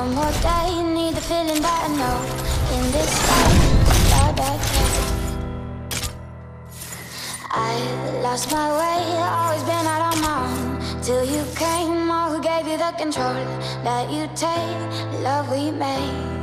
One more day, need the feeling that I know. In this fight, that I can I lost my way, always been out on my own. Till you came, oh, who gave you the control That you take, love we made.